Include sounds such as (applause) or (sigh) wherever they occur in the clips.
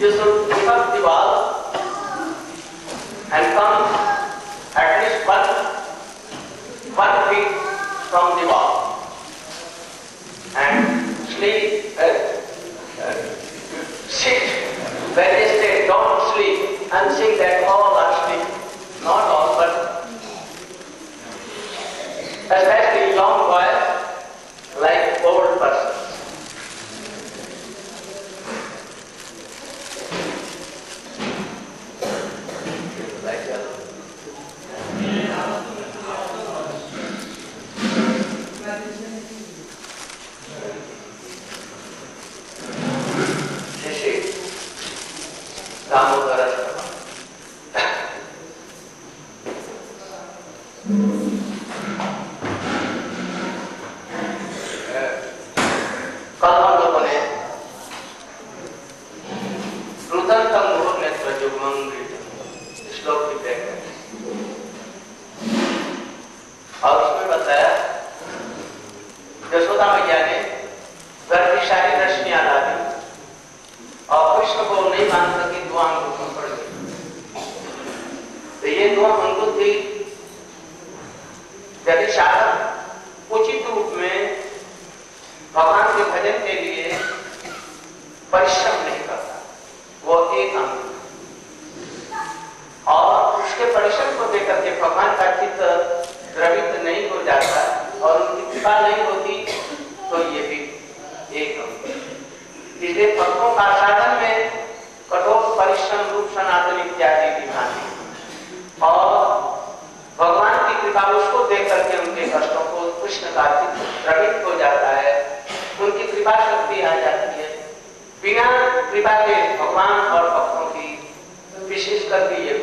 You should pick up the ball and come at least one, one feet from the wall and sleep, uh, uh, sit. They say don't sleep. And think that all are sleep. Not all, but especially young Allah uh,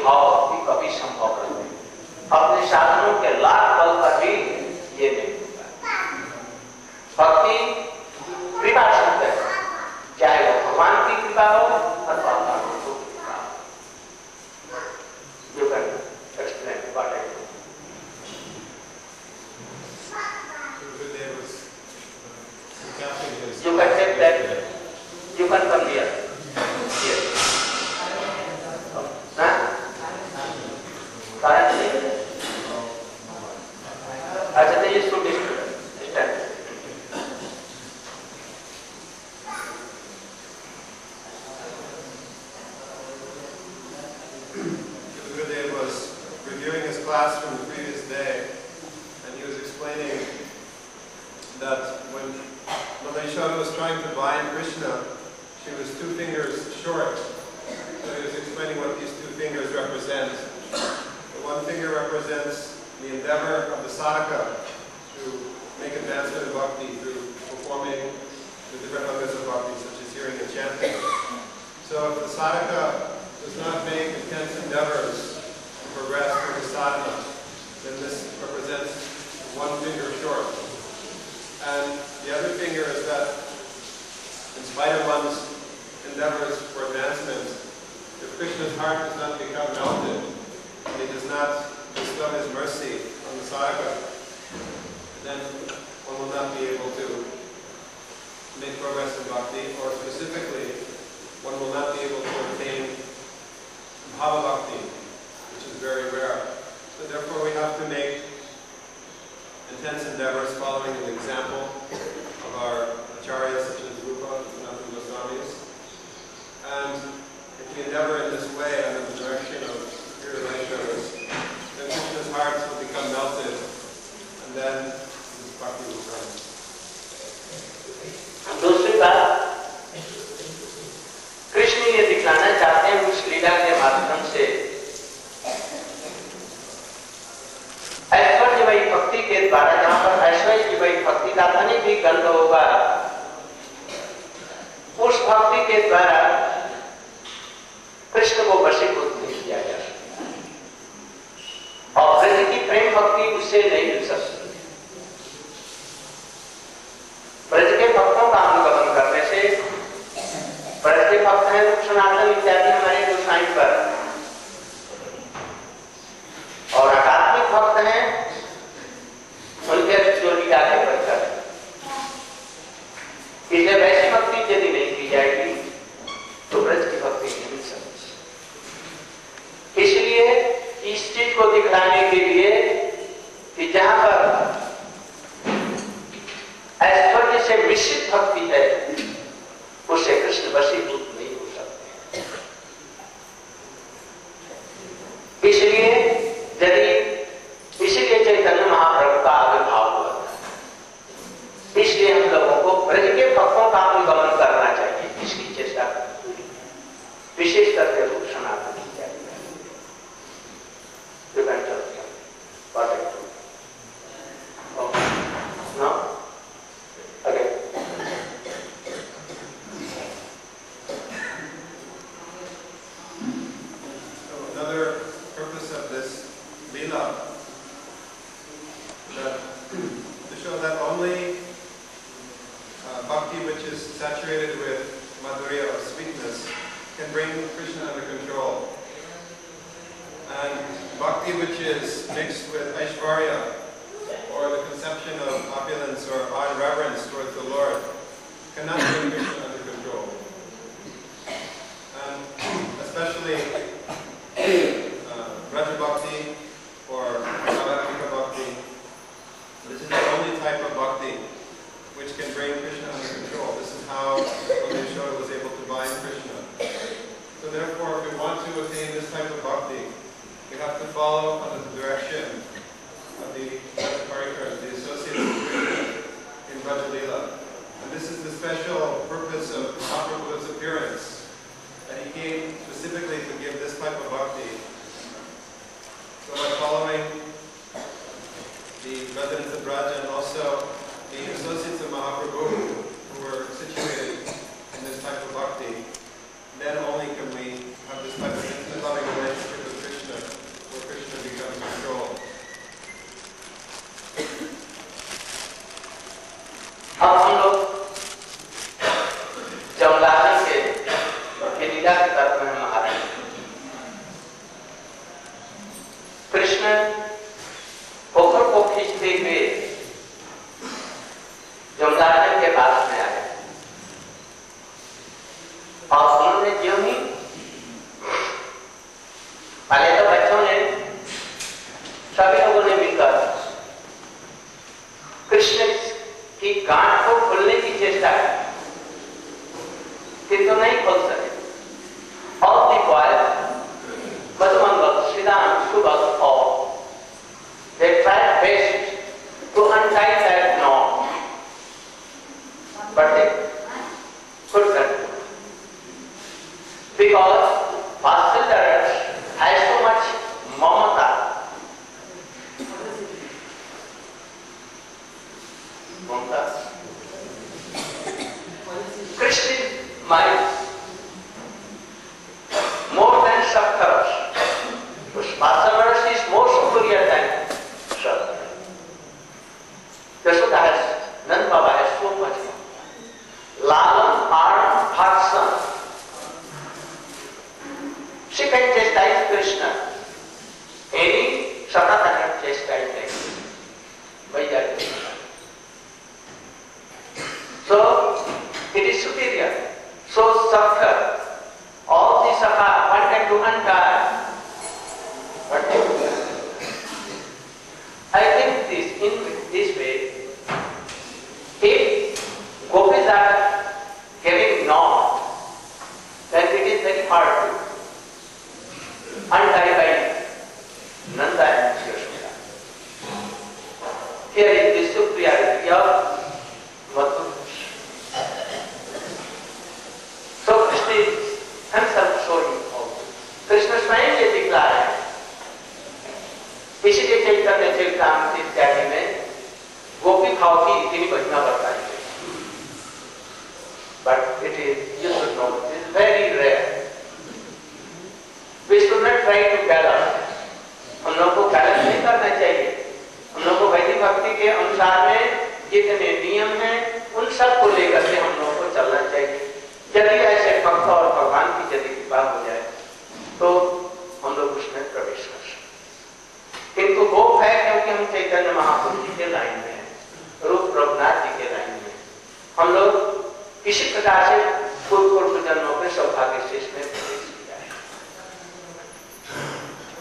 भाव भक्ति कभी संभव नहीं अपने साधनों के लाख बल पर भी ये नहीं भक्ति कृपा शब्द है। चाहे वो भगवान की कृपा हो अथवा भगवान की कृपा। Ajay is to distribute. Was reviewing his class from the previous day and he was explaining that when when Malayshala was trying to bind Krishna, she was two fingers short. So he was explaining what these two fingers represent. The one finger represents the endeavor of the sadhaka to make advancement of bhakti through performing the different angas of bhakti, such as hearing and chanting. So if the sadhaka does not make intense endeavors to progress through the sadhana, then this represents one finger short. And the other finger is that in spite of one's endeavors for advancement, if Krishna's heart does not become melted, and he does not bestow his mercy on the sadhaka, then one will not be able to make progress in bhakti, or specifically, one will not be able to attain bhava bhakti, which is very rare. So therefore we have to make intense endeavors following an example of our acharyas such as Rupa and Sanatana Goswamis. And if we endeavor in this way under the direction of Vaishnavas, then Krishna's hearts will become melted, and then his bhakti will come. Krishna ये दिखाना चाहते हैं उस लीला के माध्यम से ऐश्वर्यमयी भक्ति के द्वारा जहाँ पर ऐश्वर्यमयी भक्ति का धनी भी होगा। उस भक्ति के द्वारा कृष्ण को वशीभूत भक्ति उससे नहीं मिल सकती। ब्रज के भक्तों का अनुगमन करने से ब्रज के भक्त हैं तो सनातन इत्यादि हमारे गोसाई पर। और अकात्मिक भक्त हैं, उनके जो लीला के बनकर इसलिए वैसी भक्ति यदि नहीं की जाएगी तो ब्रज की भक्ति नहीं मिल सकती। इसलिए इस चीज़ को दिखलाने के लिए कि जहाँ पर ऐश्वर्य से मिश्रित भक्ति है, उसे कृष्ण वशीभूत नहीं हो सकते। इसलिए यदि, इसीलिए चैतन्य महाप्रभु का आविर्भाव हुआ इसलिए हम लोगों को ब्रज के भक्तों का अनुगमन करना चाहिए, इसकी चेष्टा विशेष करके came specifically to give this type of bhakti. Himself showing. Krishna स्वयं ये दिखला रहे हैं इसीलिए चैतन्य चरितमृत इत्यादि में गोपी भाव की इतनी महिमा बताई गई but it is you should know it is very rare we should not try to balance हम लोग को बैलेंस नहीं करना चाहिए हम लोग को वैदिक भक्ति के अनुसार में जितने नियम हैं उन सबको लेकर के हम लोग को चलना चाहिए यदि ऐसे कृपा हो जाए तो हम लोग उसमें प्रवेश कर सकते किंतु वो है क्योंकि हम चैतन्य महापुरुष जी के लाइन में हैं, रूप रघुनाथ जी के लाइन में हम लोग किसी प्रकार से पूर्व पूर्व जन्मों के सौभाग्य से इसमें प्रवेश किया है।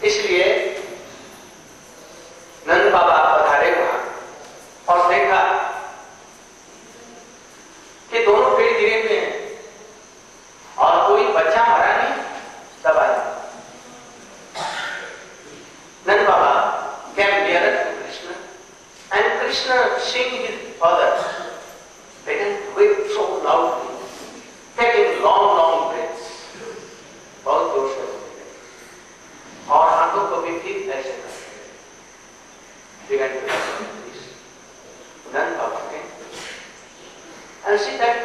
इसलिए नंद बाबा पधारे वहाँ और देखा कि दोनों पेड़ गिरे हुए हैं और कोई बच्चा मरा नहीं दबा नहीं Then Baba came nearer to Krishna and Krishna seeing his father began to weep so loudly, taking long, long breaths. बहुत ज़ोर से रोने और आँखों को भी करने began to this. Then Baba came and see that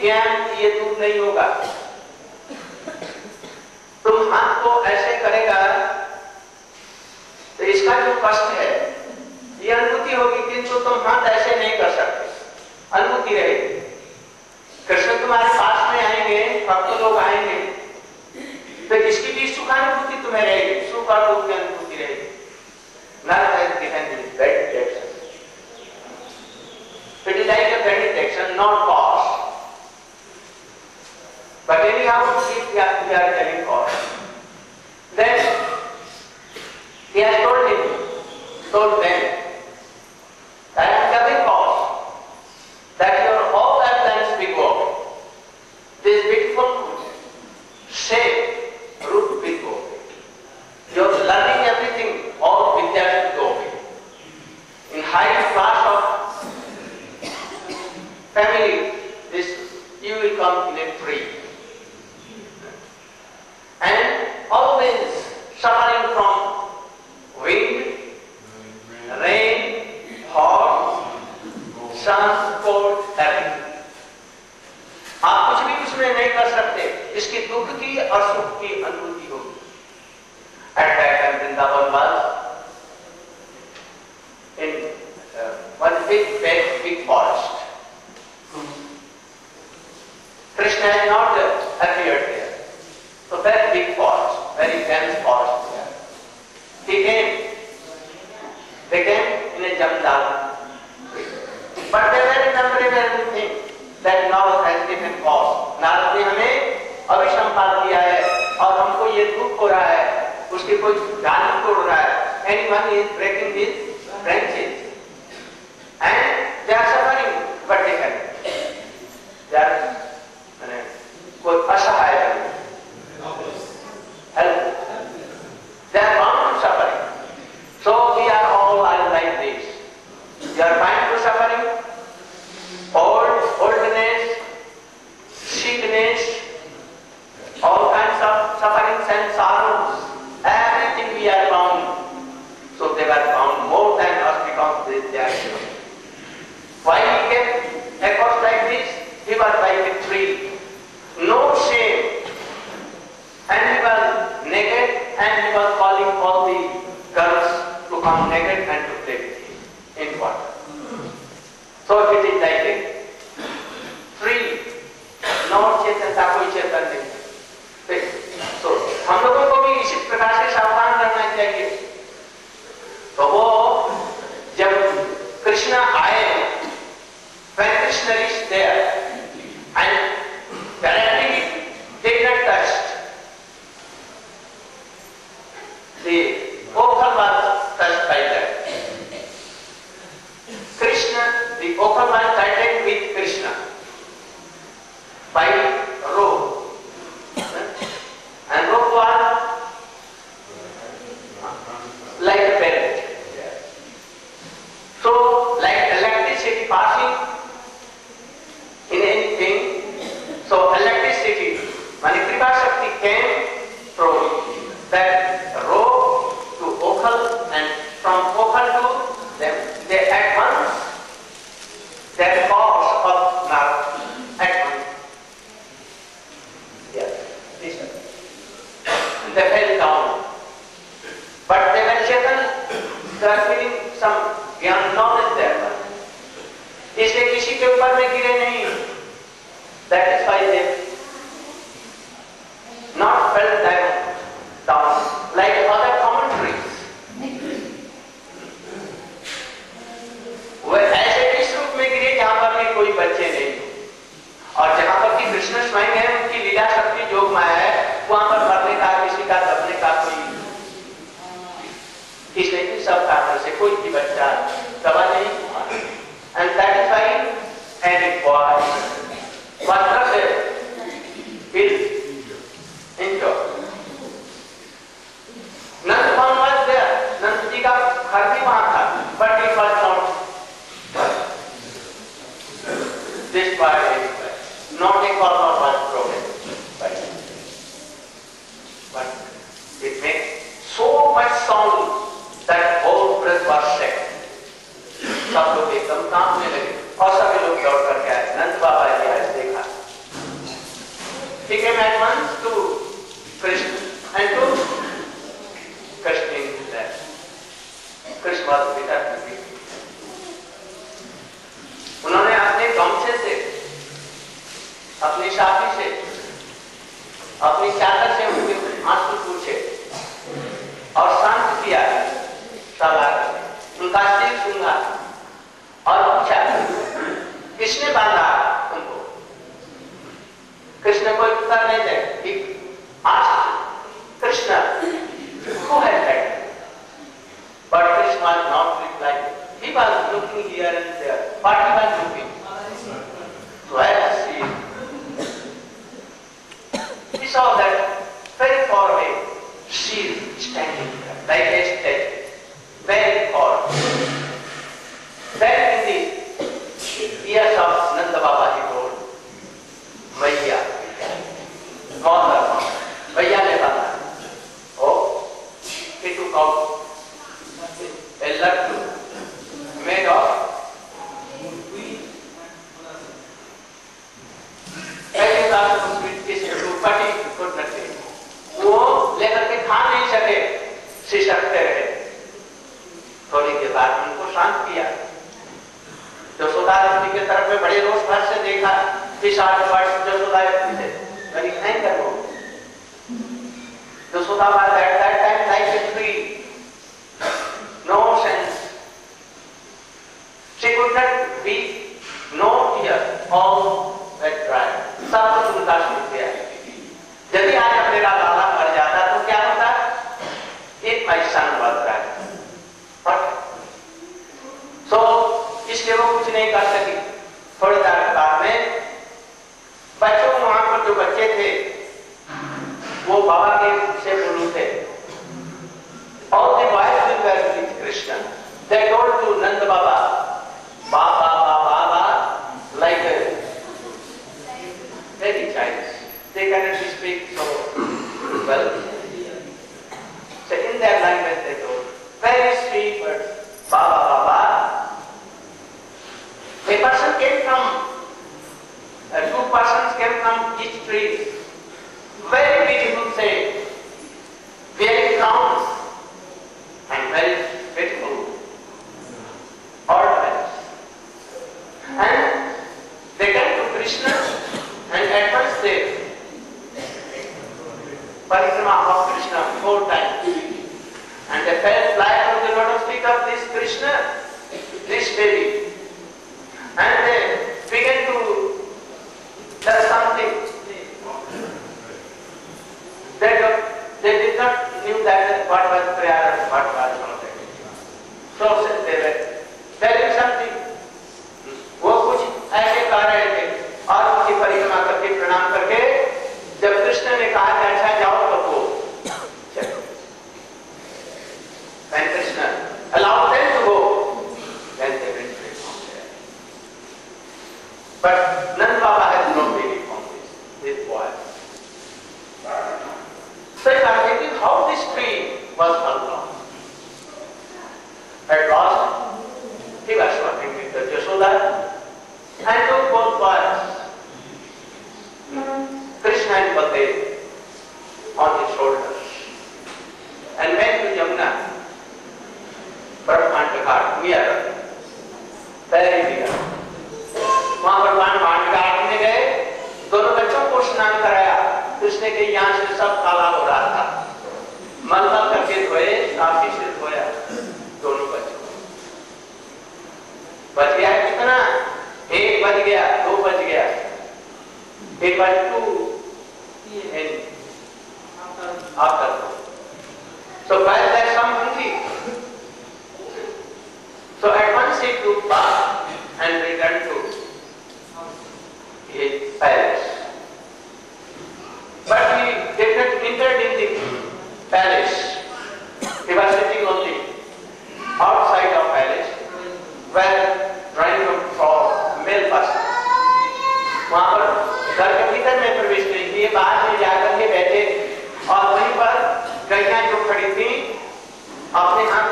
ज्ञान ये दूर नहीं होगा। तुम हाथ को ऐसे करेगा तो इसका जो कष्ट है, ये अनुभूति होगी किंतु तुम हाथ ऐसे नहीं कर सकते। अनुभूति रहेगी कृष्ण तुम्हारे पास में आएँगे, भक्त लोग आएँगे तो इसकी भी सुखानुभूति तुम्हें रहेगी। सुख और दुख की अनुभूति रहेगी। Not is. But anyhow, if they are, they are telling God. Then, they have told him, told them, is breaking this at once to Krishna and to Krishna in that. Krishna was without उन्होंने अपने गमछे से, अपनी शादी से, अपनी चादर से उनके आँसू पूछे और शांत किया। सभा उनका सिर सूंघा और पूछा, किसने बांधा कृष्ण कोई उत्तर नहीं दे asked Krishna who had that but Krishna was not replying he was looking here and there but he was looking where is she he saw that very far away she is standing there like a statue very far then in the ears of Nanda Baba he told मैया मौत भैया ने कहा ओ he took out a laddu made of पहले साल sweet की दुपट्टी could not take. वो लेकर के खा नहीं सके सिसकते रहे थोड़ी देर बाद उनको शांत किया जसोदा देवी के तरफ़ में बड़े रोष भर से देखा विशाल वर्ष जसोदा देवी से नहीं करो Jasoda was at that time like a tree no sense. She could not weep no tear all wet dry सब कुछ उनका सूख गया यदि आज अब मेरा लाला मर जाता तो क्या होता? एक पैसा बढ़ रहा है। सो इसलिए वो कुछ नहीं कर सकी। थोड़ी देर बाद में बच्चों वहाँ पर जो बच्चे थे वो बाबा के से बोलू थे और who were with Krishna, they told to Nanda Baba, Baba, Baba, Baba, like a very child. They cannot speak so well. So in their language they told,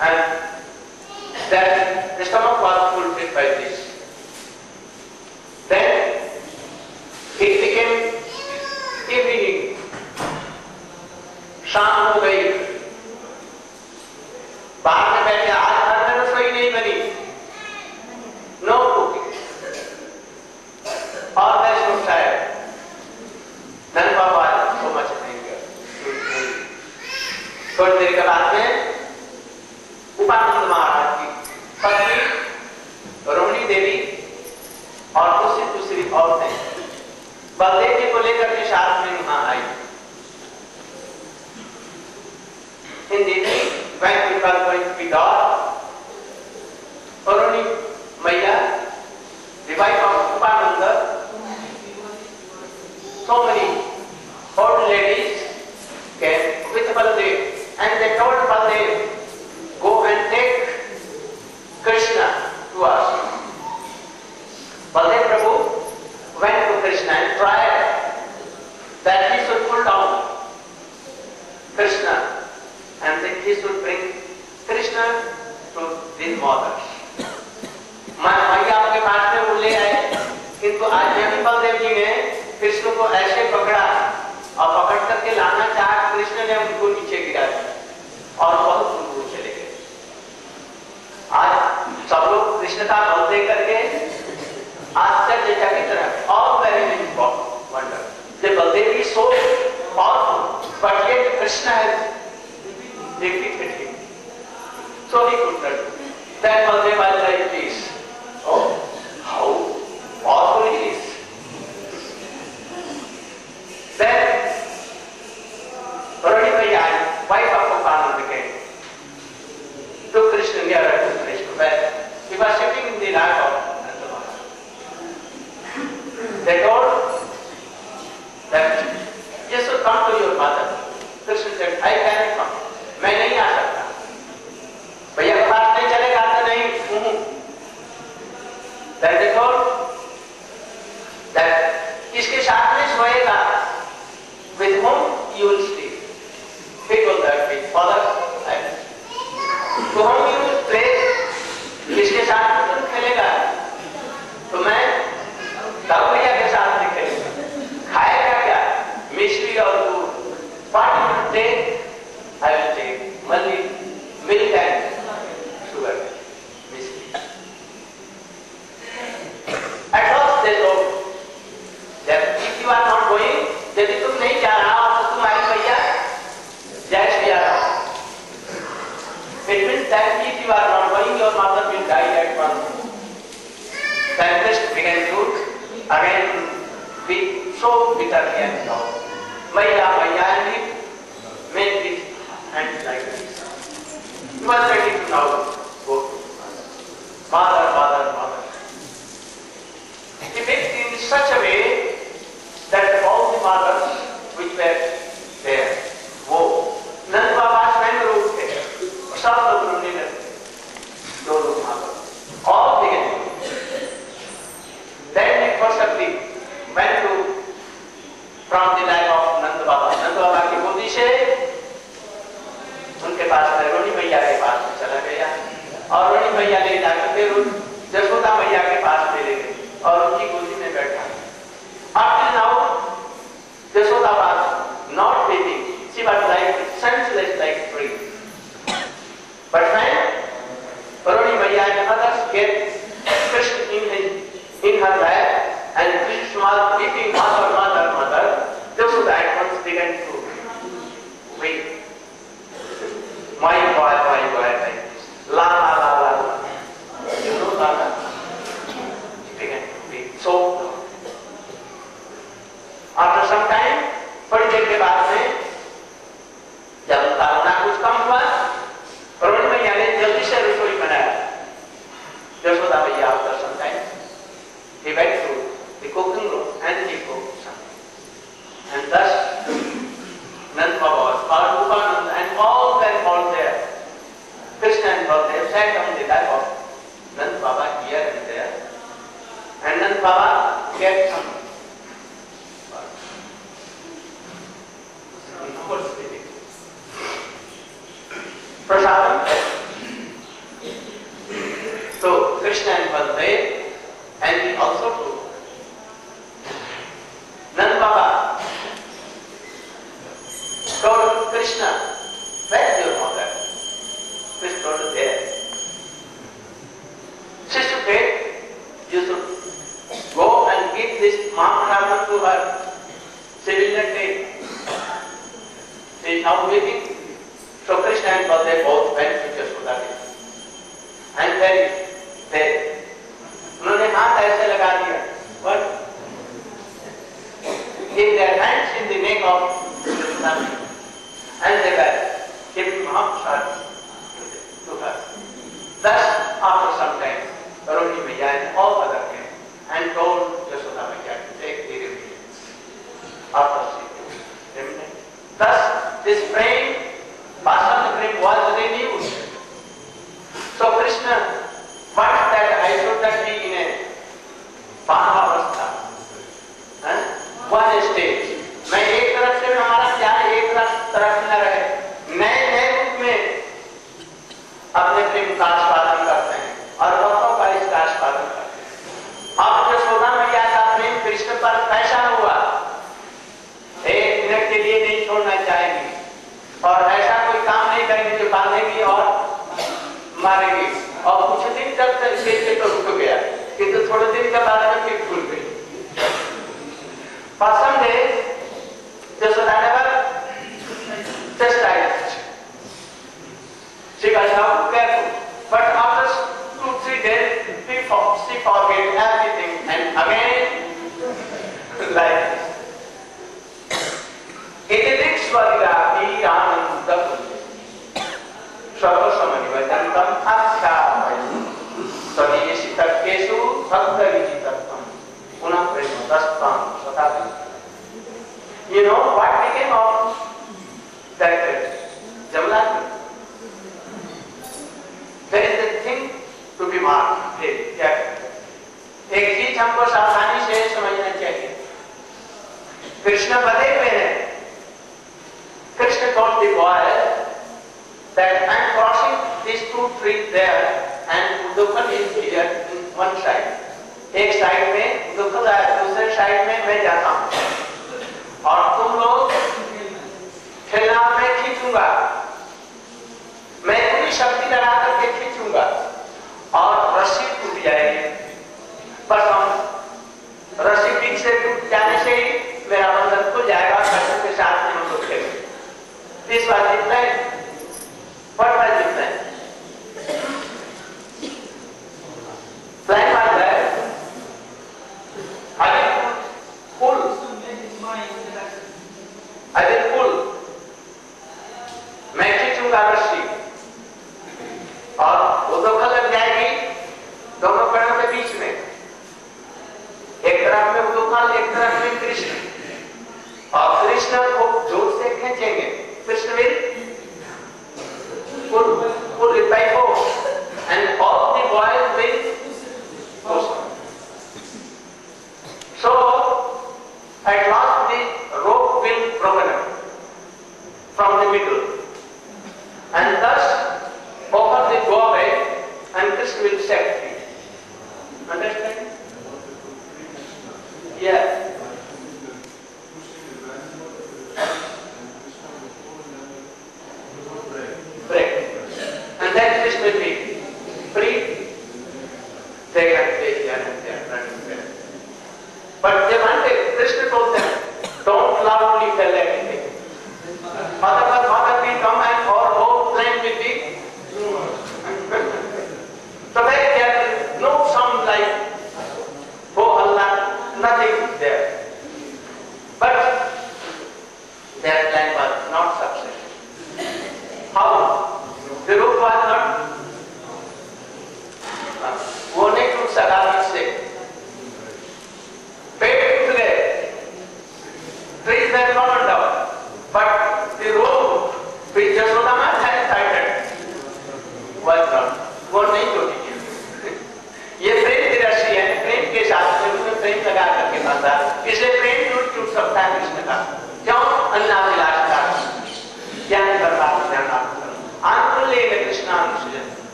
And that the stomach was fulfilled by this. Then it became evening. शाम हो गई बाहर में बैठे आज घर में रसोई नहीं बनी no cooking always no tired धन बाबा सो मच नहीं थोड़ी देर के बाद में उपानंद महाराज की पत्नी रोहिणी देवी और दूसरी दूसरी औरतें बलदेव जी को लेकर के साथ में वहाँ आई are going to be dark, Aruni Maya, the wife of Upananda, so many old ladies came with Baldev and they told Baldev, go and take Krishna to us. Baldev Prabhu went to Krishna and tried that he should pull down Krishna and then he should bring Krishna to these mothers. मैं भैया आपके पास में वो ले आए किंतु आज ज्ञानी बलदेव जी ने कृष्ण को ऐसे पकड़ा और पकड़ करके लाना चाहा कृष्ण ने उनको नीचे गिरा दिया और बहुत दूर चले गए आज सब लोग कृष्ण का बल दे करके आश्चर्यचकित रहे all very many wonder the Baldev is so powerful but yet Krishna has defeated him so he could not do Baldev was like this oh how powerful he is then Rani wife of Upananda came to Krishna nearer to Krishna was sitting in the lap of soap with our hand now. Maila Mayali made his hands like this. You must let it now go to father. Father, father. He makes it in such a way from the life of Nand Baba Nand Baba की गोदी से उनके पास में रोनी मैया के पास चला गया और रोनी मैया ले जाकर फिर जसोदा मैया के पास ले गई और उनकी गोदी में बैठा till now, Jasoda was not bathing. She was like senseless like tree. But when Paroni Maya and others get Krishna in, his, in her lap and Krishna was weeping, mother, began to. My boy, my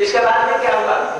इसके बाद में क्या हुआ?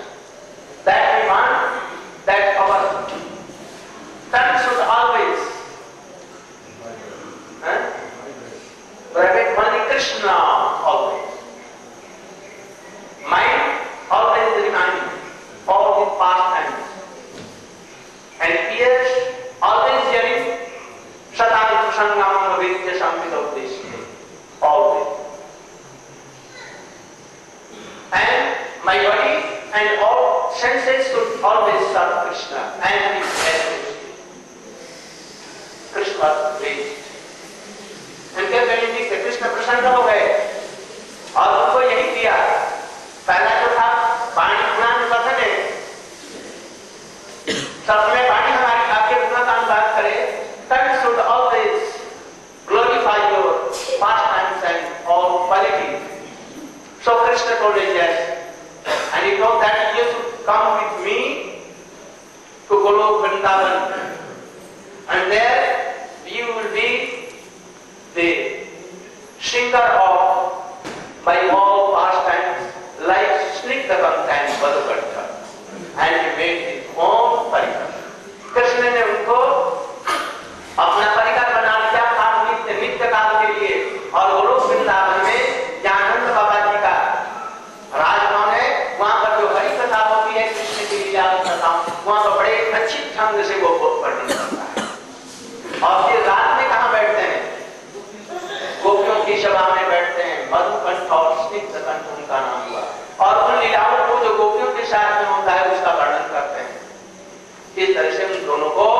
and his heritage. Krishna raised it. उनके गणित जी कृष्ण प्रसन्न हो गए और उनको यही दिया पहला जो था पानी गुणान वचन है सबने पानी हमारी आपके गुणा का अनुवाद करे then should always glorify your past times and और quality so Krishna told yes and you know that you should come with me to Golo Vrindavan. And there you will be the Shringar of by all pastimes, like Snigragam and Madhukarta. And you made his own parikam. Krishna, ने उनको सकंठ का नाम हुआ। और उन लीलाओं को जो गोपियों के साथ में होता है, उसका वर्णन करते हैं। इस तरह से उन दोनों को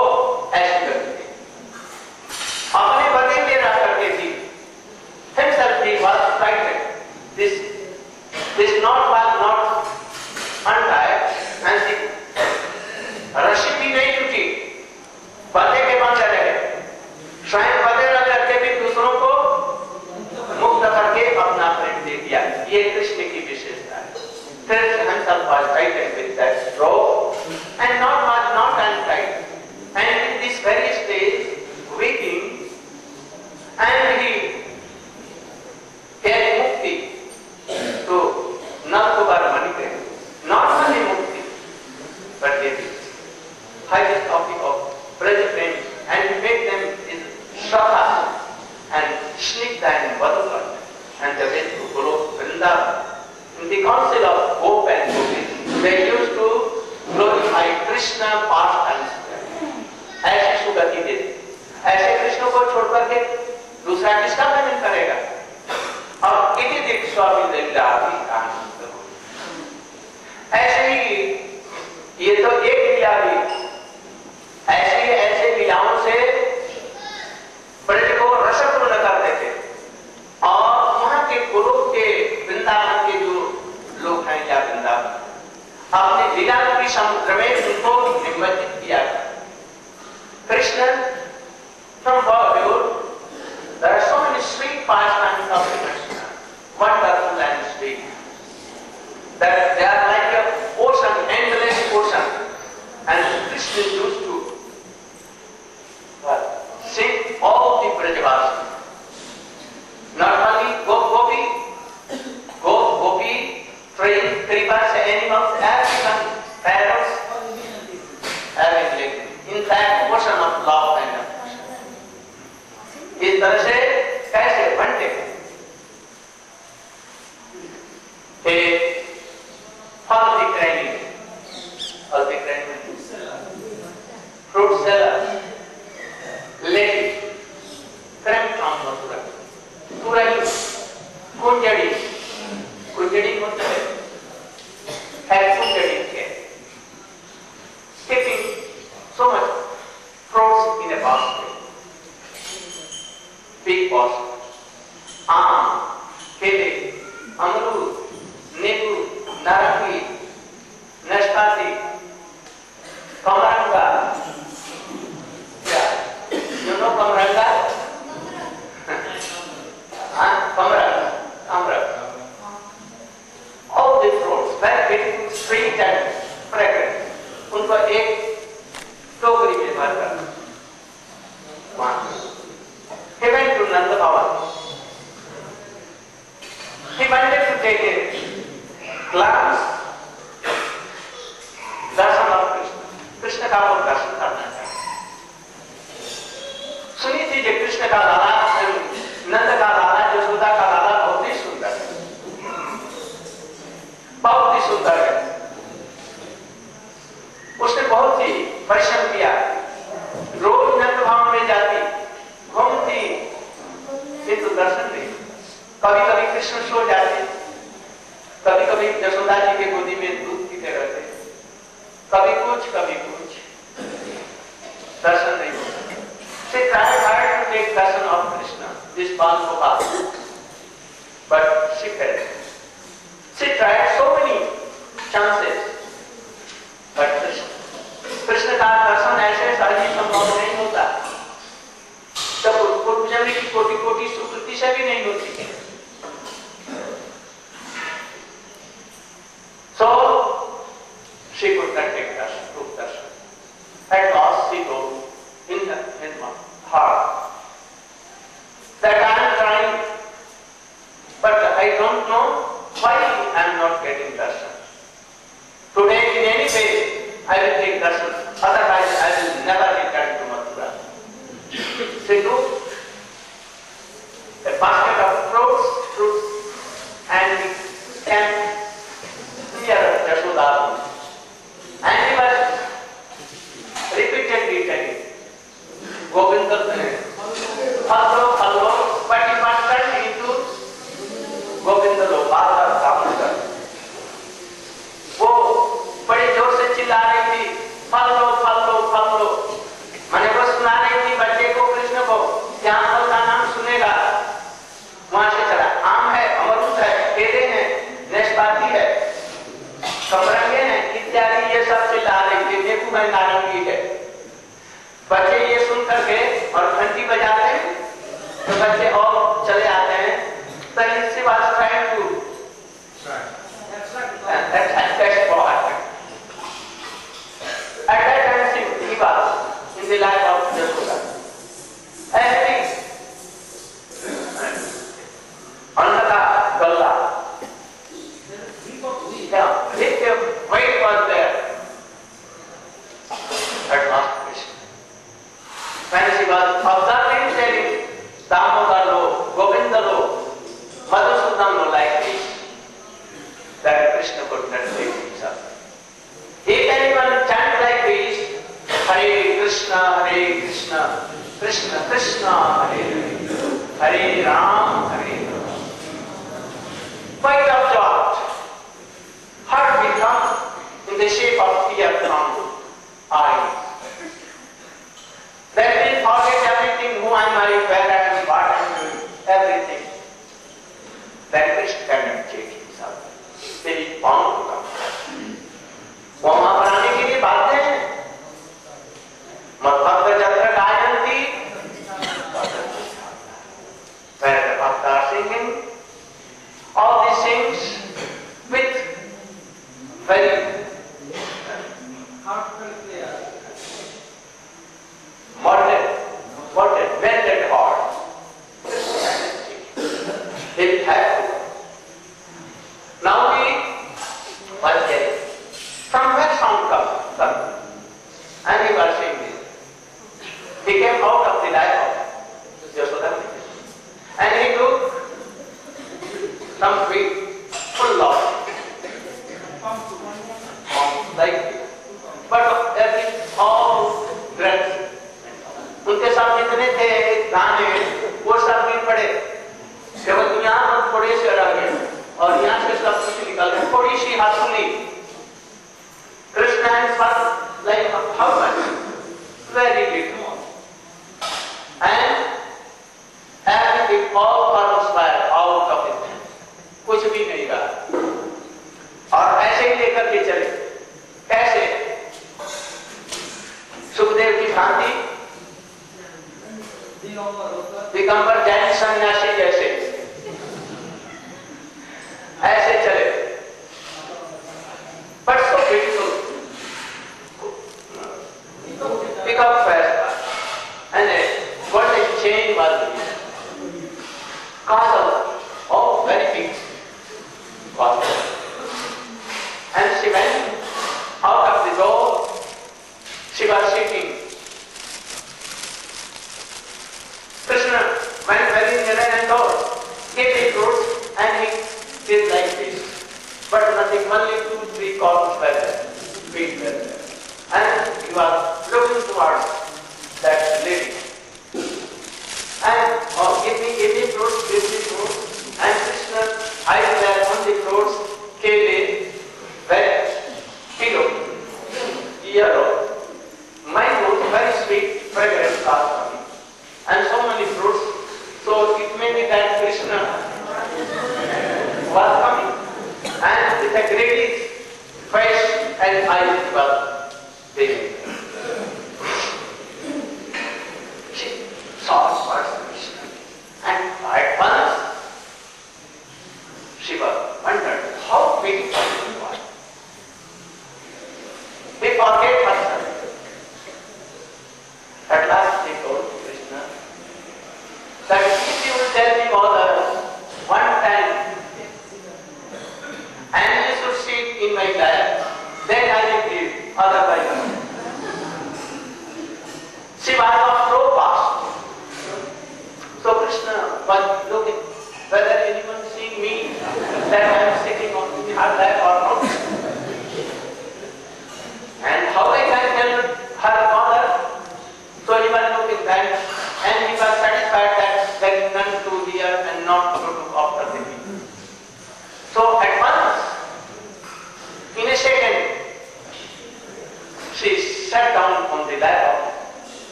no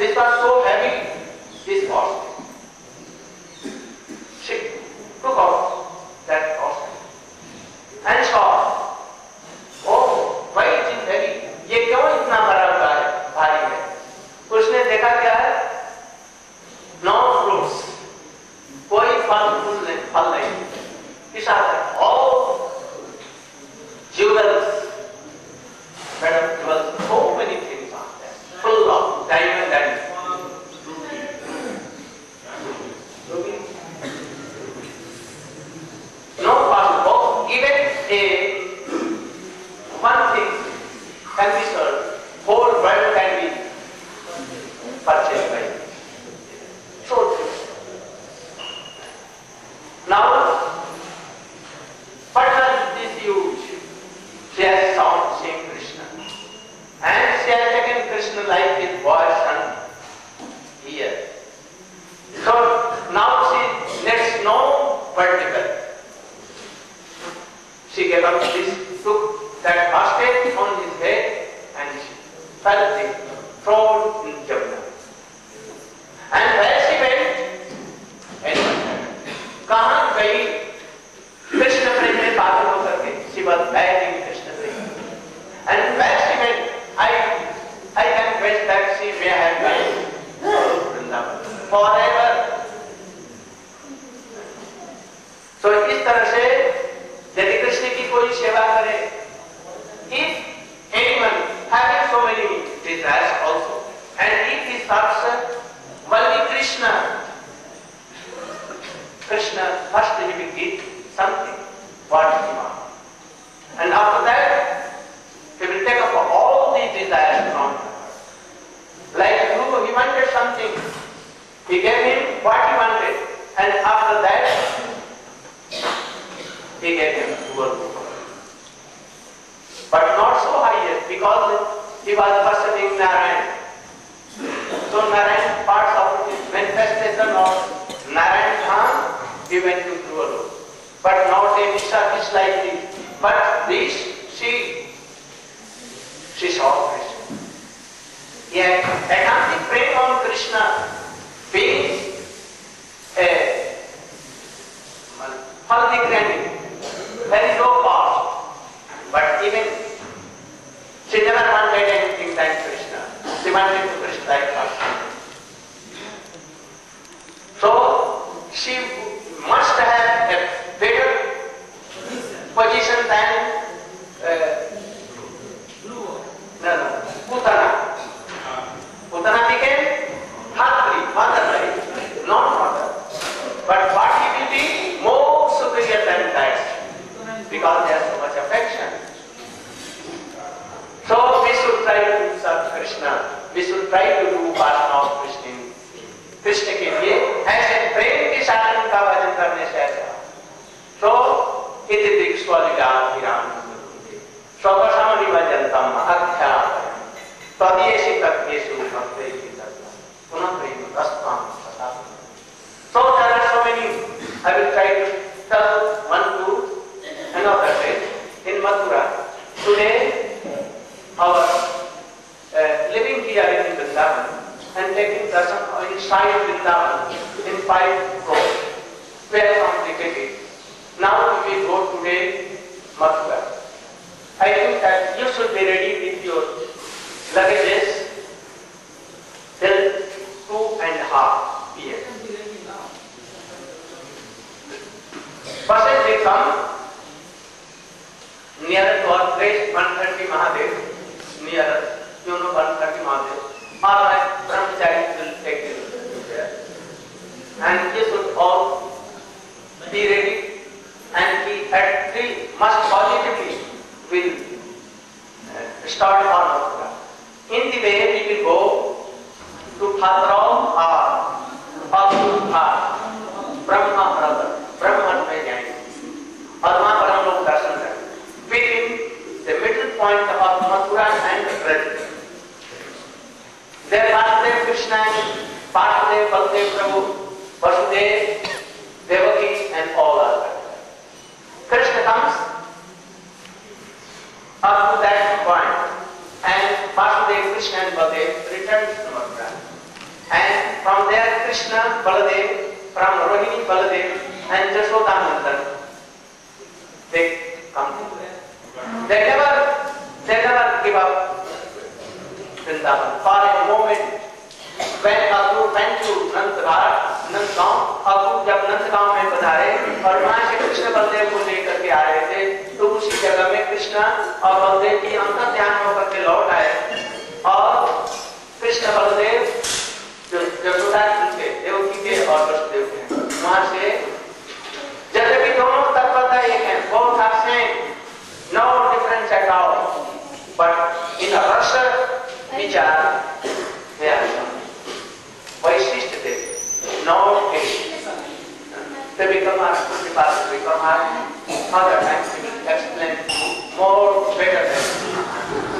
Ele passou Mathura. And from there Krishna, Baladev, from Rohini, Baladev and Jashoda Nandan, they come to there. They never, they never give up Vrindavan for a moment. When Abu went to Nandghat, Nandgaon Abu जब नंदगांव में पधारे और वहाँ से कृष्ण बलदेव को लेकर के आ रहे थे तो उसी जगह में कृष्ण और बलदेव की अंतर ध्यान होकर के लौट आए और कृष्ण बलदेव जो यशोदा के देवकी के और वसुदेव के वहाँ से यद्यपि दोनों तत्वता एक है same no difference at all but in a rasa vichar they are some वैशिष्ट थे नौ के they become our principals become our we will explain more better than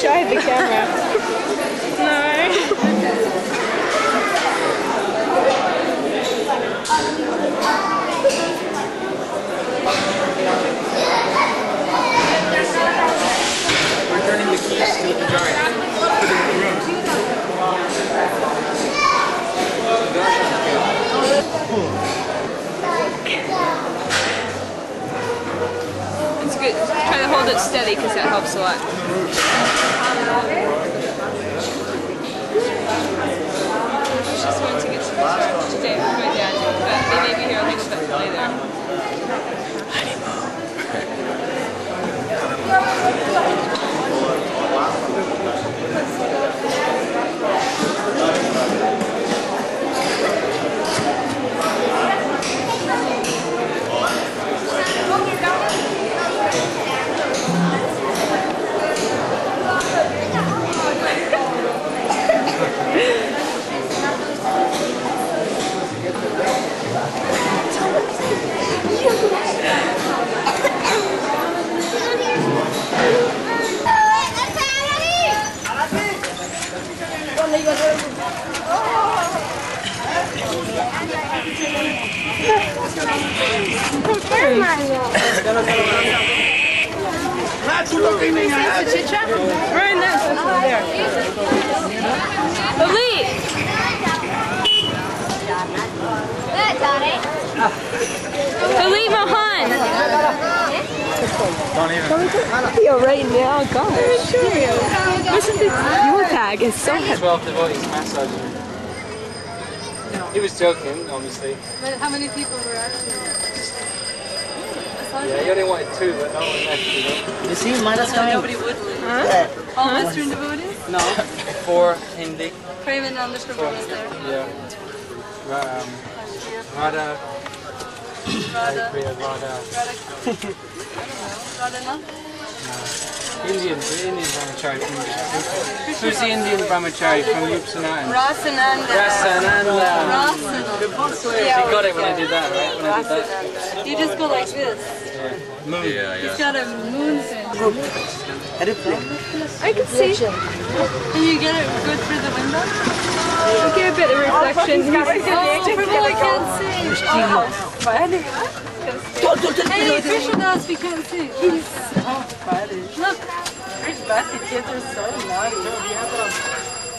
shy of the camera? Brahmachari from Upsanatan? Rasananda. Rasananda. Rasananda. He got it when I did that, right? When I did that. You just go like this. Moon. He's got a moon thing. I can see. Can you get it good through the window? Look at a bit of reflection. Oh, Prabhu, I can't see. Oh, hey, Krishnadas, we can't see. Look.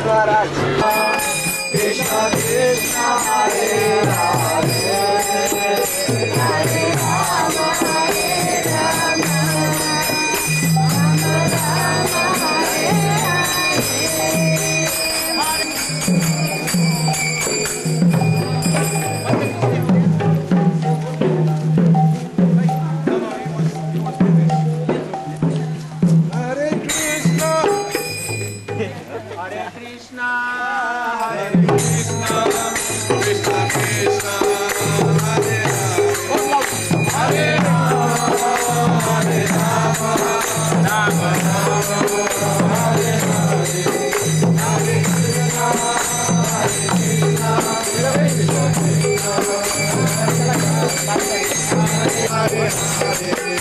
महाराज कृष्ण कृष्ण हरे रा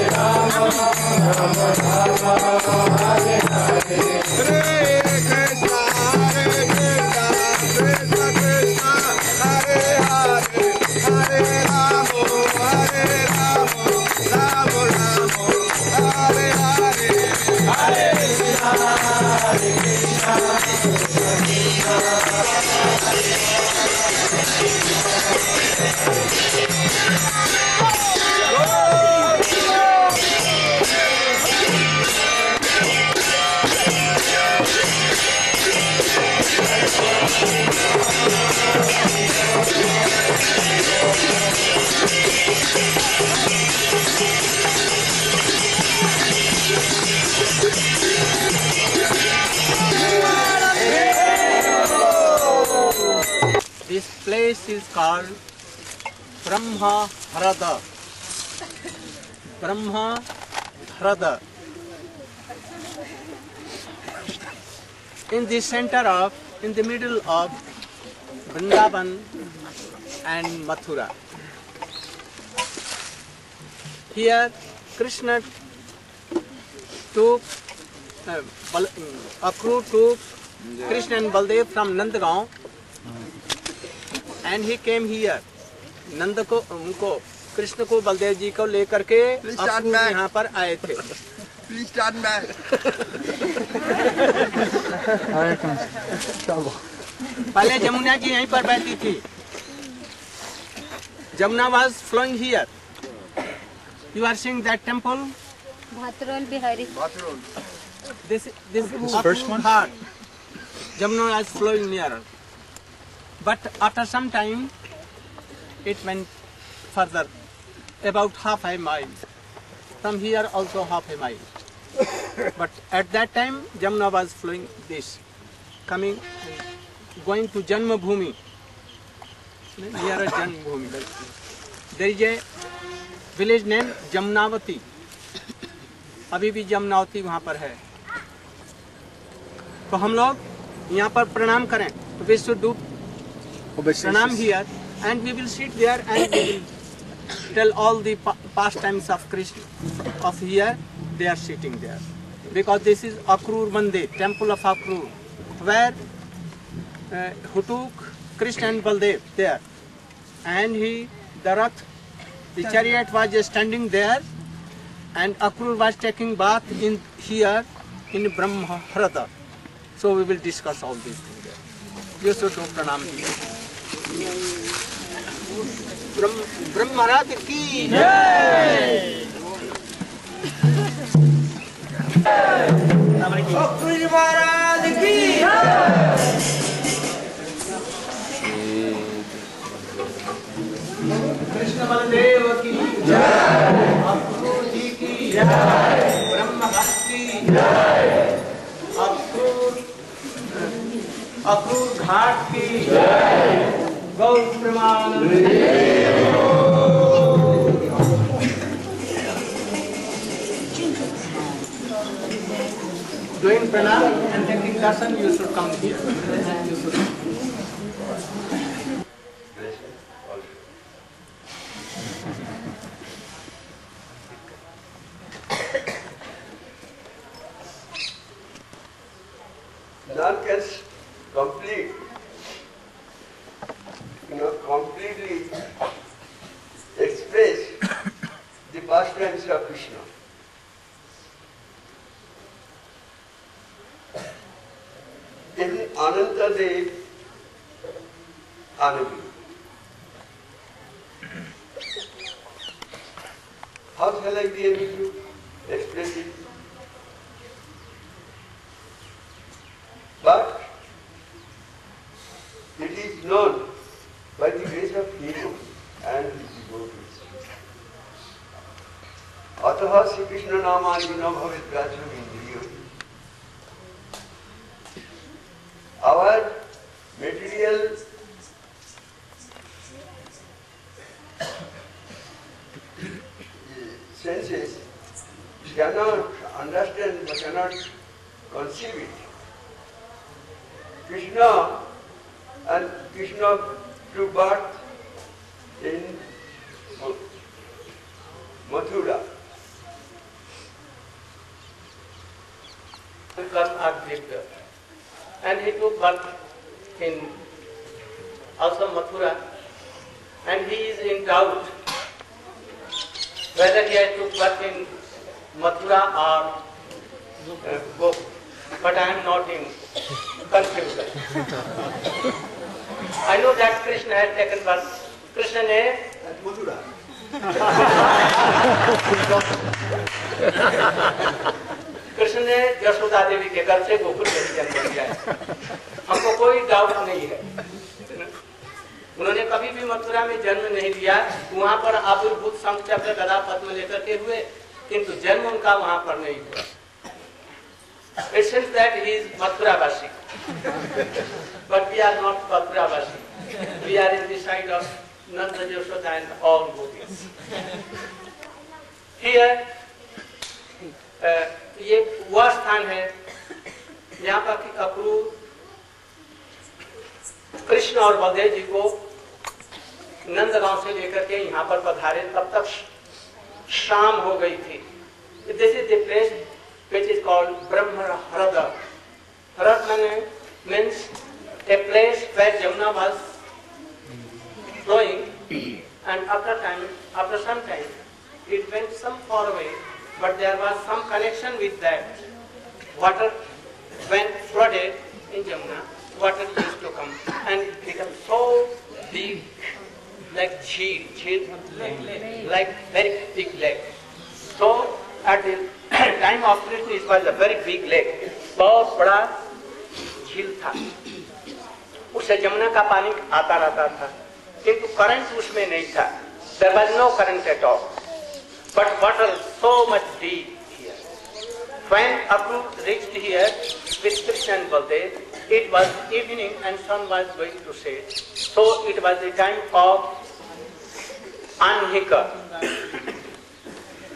Hare Rama, Rama Rama, Hare Hare. काल Brahma Hrad. Brahma Hrad. In the center of in the middle of Vrindavan and Mathura here Krishna took Akrur took Krishna and Baldev from Nandgaon and he came here. Nand को उनको कृष्ण को बलदेव जी को लेकर के यहाँ पर आए थे। पहले जमुना जी यहीं पर बहती थी। Jamuna was flowing here you are seeing that temple Bhatrol Bihari. This this first one? heart. Jamuna is flowing nearer but after some time it went further about half a mile from here also half a mile but at that time Jamuna was flowing this coming going to Janma Bhumi nearer Janma Bhumi there is a village named Jamnavati अभी भी जमनावती वहाँ पर है तो हम लोग यहाँ पर प्रणाम करें तो we should do pranam here and we will sit there and we will tell all the pa- pastimes of Krishna of here they are sitting there. Because this is Akrur Mandir temple of Akrur where uh, took Krishna and Baldev there. And he the the chariot was standing there and Akrur was taking bath in here in Brahma Hrada. So we will discuss all these things there. You should do pranam. here ब्रह्म ब्रह्मराज की महाराज की कृष्ण बलदेव की जय। जी की ब्रह्म भक्त अक्रूर अक्रूर घाट की गौ प्रमाण Doing pranam and taking darshan, you should come here. You should. none can complete, The pastimes of Krishna. Ananta Dev Anandi. How shall I be able to express it? But it is known by the grace of Hero अतः न भवेत् नामांकिन भवित प्राचुर इंद्रिय Our material senses cannot understand, cannot conceive it. Krishna and Krishna took birth in Mathura. Karm Advipya. And he took birth in also Mathura. And he is in doubt whether he has took birth in Mathura or uh, Gokul. But I am not in confusion. I know that Krishna has taken birth. Krishna ne Mathura. Krishna ने यशोदा देवी के घर से गोकुल में जन्म लिया है हमको कोई डाउट नहीं है उन्होंने कभी भी मथुरा में जन्म नहीं लिया वहाँ पर आविर्भूत शंख चक्र गदा पद्म लेकर के हुए किंतु जन्म उनका वहाँ पर नहीं हुआ It seems that he is Mathura-vasi. but we are not Mathura-vasi. We are in the side of Nanda Yashoda and all gopis. Here, uh, ये वह स्थान है यहाँ पर अक्रूर कृष्ण और बलदेव जी को नंदगांव से लेकर के यहाँ पर पधारे तब तक शाम हो गई थी this is the place which is called Brahma Hrada. Hrad means a place where Jamuna was flowing and after time, after some time, it went some far away, but there was some connection with that. Water, when flooded in Jamuna, water used to come and it became so big, like jheel, jheel, like very big lake. So at the time of Krishna, it was a very big lake. बहुत बड़ा झील था उससे जमुना का पानी आता रहता था किंतु करंट उसमें नहीं था there was no current at all but water so much deep when Akrur reached here with Krishna and Baldev, it was evening and sun was going to set. So it was the time of Anhika.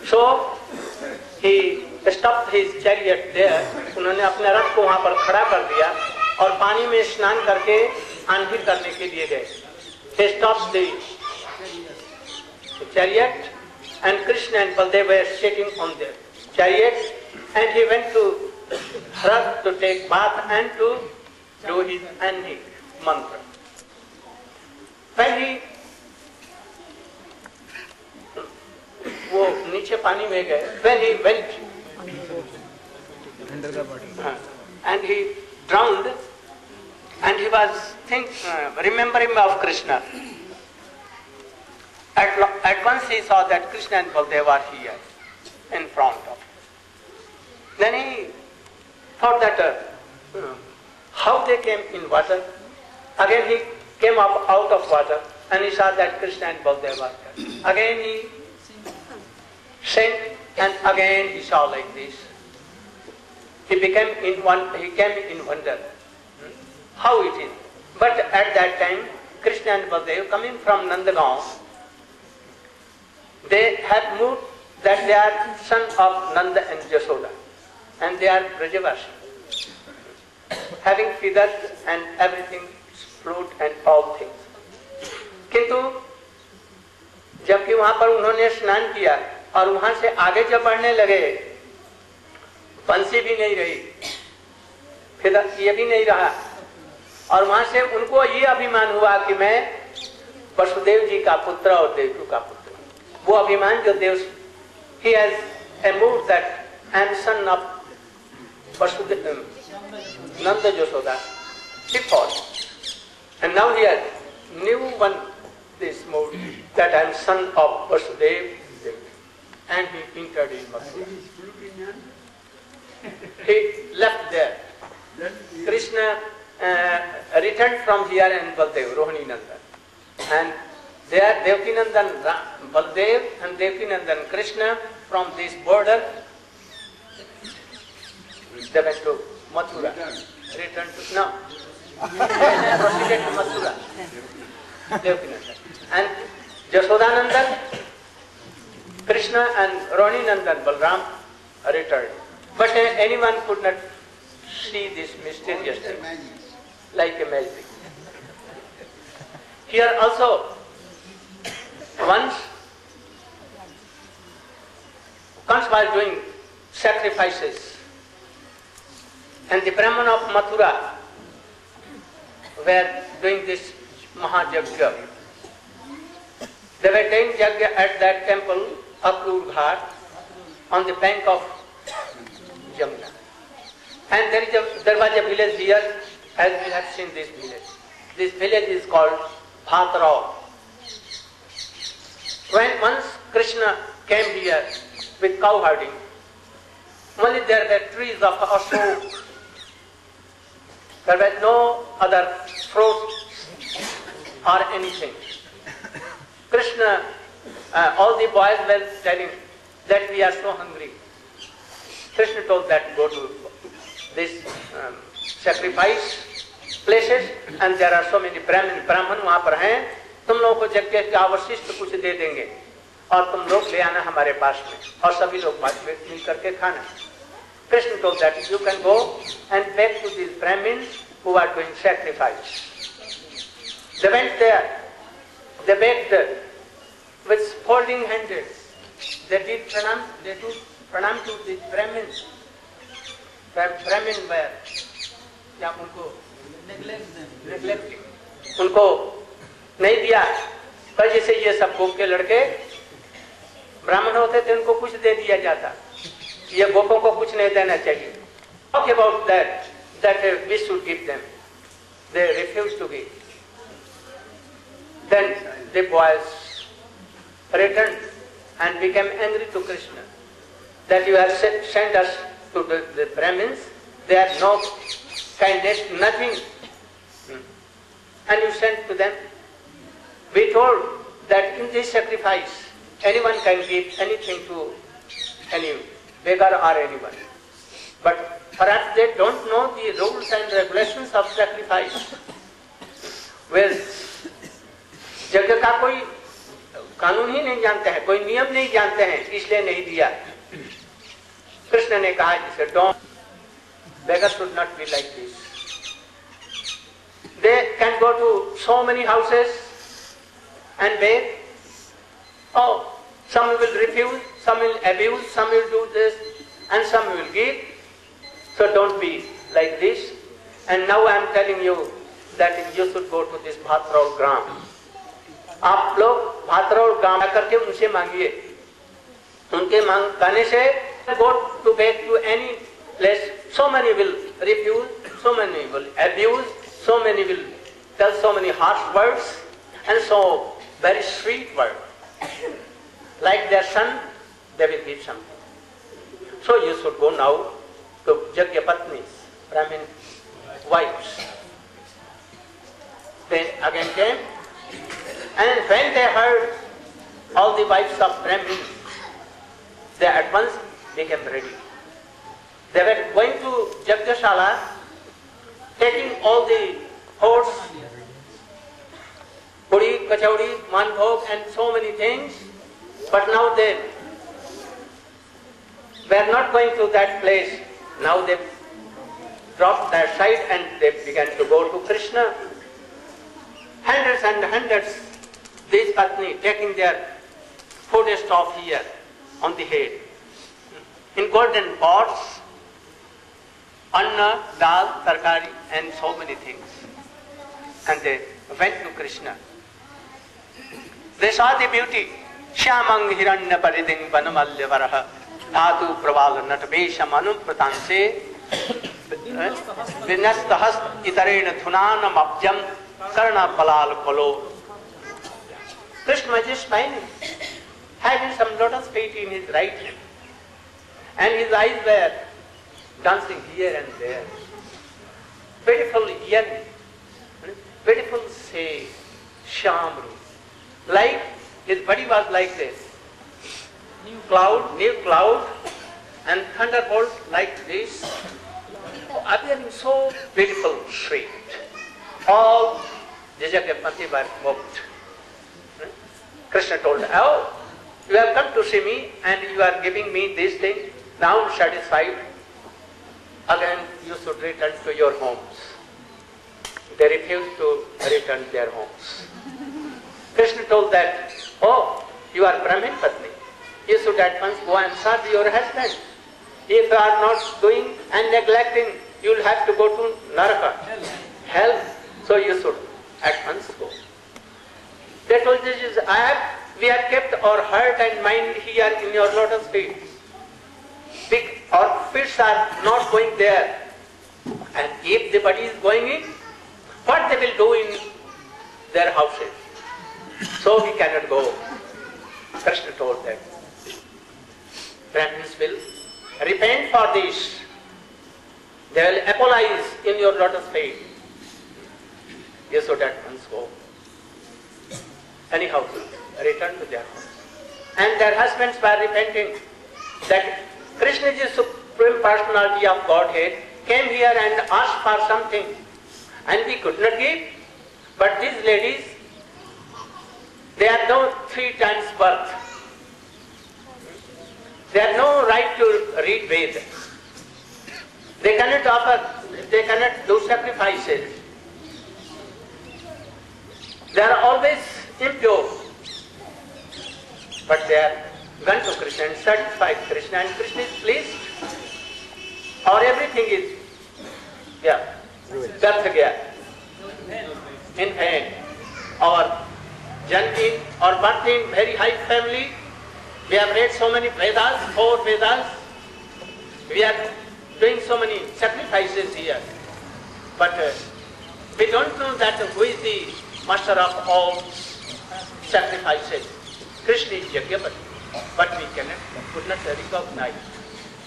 So he stopped his chariot there. उन्होंने अपने रथ को वहाँ पर खड़ा कर दिया और पानी में स्नान करके आंधिर करने के लिए गए He stopped the chariot and Krishna and Baldev were sitting on the chariot and he went to Bharat to take bath and to do his Anhik mantra. When he वो नीचे पानी में गए when he went uh, and he drowned and he was think, uh, remembering of Krishna. At, at once he saw that Krishna and Baldev are here in front of him. Then he thought that uh, how they came in water. Again he came up out of water and he saw that Krishna and Baldev are there. Again he sent and again he saw like this. He became in one. He came in wonder. Hmm? How it is. But at that time, Krishna and Baldev coming from Nandagaon, they had moved that they are son of Nanda and Jasoda, and they are Brajavasi, having feathers and everything, flute and all things. किंतु जबकि वहाँ पर उन्होंने स्नान किया और वहाँ से आगे जब बढ़ने लगे बंसी भी नहीं रही फिर ये भी नहीं रहा और वहाँ से उनको ये अभिमान हुआ कि मैं वसुदेव जी का पुत्र और देवजु का पुत्र। वो अभिमान जो देव that I am Nand Jasoda and now here new one this mood that I am son of Vasudev and he entered in Mathura he left there Krishna uh, returned from here and Baldev, Rohini Nandan. And there Devaki Nandan, Baldev and Devaki Nandan Krishna from this border, they went to Mathura. Returned to, no. Proceeded (laughs) to Mathura. Devaki Nandan. And Jasodanandan, Krishna and Rohini Nandan, Balram returned. But uh, anyone could not see this mysterious thing, like a magic. Here also, once, once was doing sacrifices, and the Brahman of Mathura were doing this Mahajagya. They were doing Jagya at that temple, Akrur Ghat, on the bank of Jamuna. And there, is a, there was a village here, as we have seen this village. This village is called Bhatrao. When once Krishna came here with cow herding, only there were trees of Ashok. There were no other fruit or anything. Krishna, uh, all the boys were telling that we are so hungry. Krishna told that go to this um, sacrifice places and there are so many Brahmin, Brahman वहाँ पर हैं तुम लोगों को यज्ञ का अवशिष्ट कुछ दे देंगे और तुम लोग ले आना हमारे पास में और सभी लोग मिल करके खाना told that you can go and beg to these Brahmins who are doing sacrifice. They went there. They begged with folding hands. They did pranam. They do pranam to the Brahmins. Bra- Brahmin were उनको नहीं दिया। पर जैसे ये सब गोप के लड़के ब्राह्मण होते थे, उनको कुछ दे दिया जाता। ये गोपों को कुछ नहीं देना चाहिए। Talk about that that we should give them they refuse to give then the boys return and became angry to Krishna that you have sent us to the Brahmans they have no kindness, nothing. Hmm. And you sent to them. We told that in this sacrifice, anyone can give anything to any beggar or anyone. But perhaps they don't know the rules and regulations of sacrifice. Well, जगह का कोई कानून ही नहीं जानते हैं कोई नियम नहीं जानते हैं इसलिए नहीं दिया कृष्ण ने कहा जिसे don't beggar should not be like this they can go to so many houses and beg oh some will refuse some will abuse some will do this and some will give so don't be like this and now i am telling you that you should go to this bhatrao gram आप लोग भातरौल गाँव करके उनसे मांगिए उनके मांग गाने से go to back to any Less, so many will refuse, so many will abuse, so many will tell so many harsh words, and so very sweet words. like their son, they will give something. So you should go now to Jagyapatnis, Brahmin wives. They again came, and when they heard all the wives of Brahmins, they at once became ready. They were going to Jagjashala, taking all the horse, puri, kachori, manbhog and so many things, but now they were not going to that place. Now they dropped their side and they began to go to Krishna. Hundreds and hundreds these patni taking their food stuff here on the head in golden pots, anna, dal, tarkari, and so many things. And they went to Krishna. They saw the beauty. Shyamang hiranya pariding vanamalya varaha dhatu pravala natavesham anupratanse eh? vinastahast itarena dhunanam abjam karna palal kolo Krishna just smiling, having some lotus feet in his right hand, and his eyes were dancing here and there. Beautiful earring, beautiful say, shamru. Like his body was like this. New cloud, new cloud, and thunderbolt like this, oh, appearing so beautiful, sweet. All the Jagatpati were moved. Krishna told, Oh, you have come to see me and you are giving me this thing. Now I'm satisfied. Again, you should return to your homes. They refused to return their homes. Krishna told that, Oh, you are Brahmin Patni. You should at once go and serve your husband. If you are not doing and neglecting, you will have to go to Naraka, hell. So you should at once go. They told this I have, we have kept our heart and mind here in your lotus feet. Big, feet are not going there. And if the body is going in, what they will do in their houses? So we cannot go. Krishna told them. Brahmins will repent for this. They will apologize in your lotus feet. You should at once go anyhow return to their homes. And their husbands were repenting that Krishna is supreme personality of Godhead came here and asked for something and we could not give. But these ladies, they are no three times birth. They have no right to read Vedas. They cannot offer, they cannot do sacrifices. They are always impure. But they are gone to Krishna and satisfied Krishna and Krishna is pleased. Or everything is, yeah, व्यर्थ गया in vain. Or Janki or birth in very high family. We have read so many Vedas, four Vedas. We are doing so many sacrifices here. But uh, we don't know that who is the master of all sacrifices. Krishna is Yagyapati. But we cannot, could not recognize.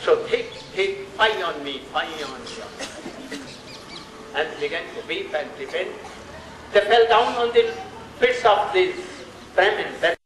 So take, take, fie on me, fie on me. And began to weep and repent. They fell down on the pits of these Brahmins.